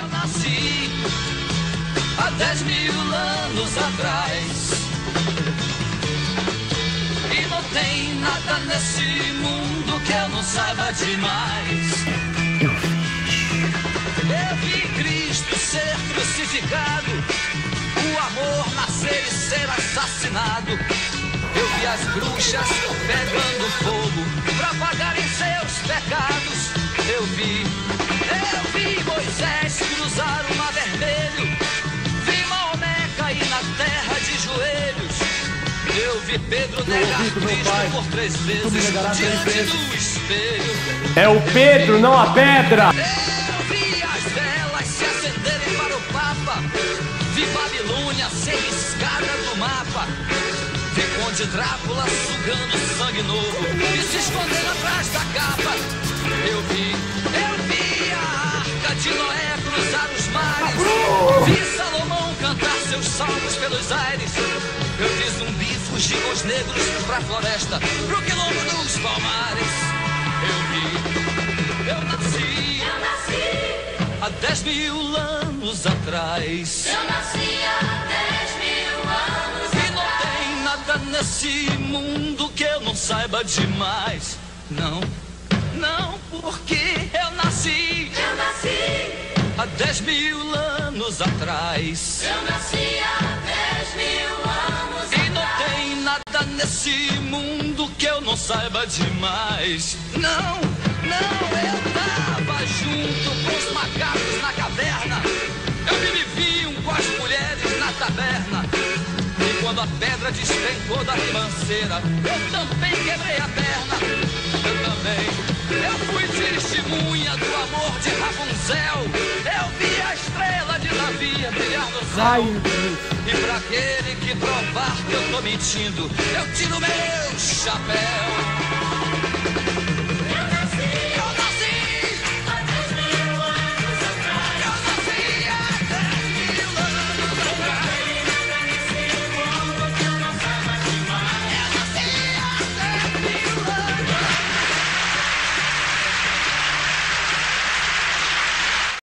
Eu nasci há dez mil anos atrás. E não tem nada nesse mundo que eu não saiba demais. Eu vi Cristo ser crucificado, o amor nascer e ser assassinado. Eu vi as bruxas pegando fogo pra pagarem seus pecados. Eu vi, vi Moisés cruzar o mar vermelho. Vi Maomé cair na terra de joelhos. Eu vi Pedro negar Cristo por três vezes três diante vezes. do espelho. É o Pedro, não a pedra! Eu vi as velas se acenderem para o Papa. Vi Babilônia ser riscada do mapa. Vi Conde Drácula sugando sangue novo e se escondendo atrás da capa. Salmos pelos aires. Eu vi zumbi fugir os negros pra floresta, pro quilombo dos palmares. Eu vi, eu nasci. Eu nasci, Há dez mil anos atrás. eu nasci há dez mil anos E não atrás. tem nada nesse mundo que eu não saiba demais. Não, não, porque eu nasci Eu nasci, há dez mil anos atrás. eu nasci há dez mil anos E não atrás. tem nada nesse mundo que eu não saiba demais. Não, não, eu tava junto com os macacos na caverna. Eu me viviam com as mulheres na taberna. E quando a pedra despencou da ribanceira, eu também quebrei a perna. Eu também. Eu fui testemunha do amor de Rapunzel. Eu Ai, E pra aquele que provar que eu tô mentindo, eu tiro meu chapéu.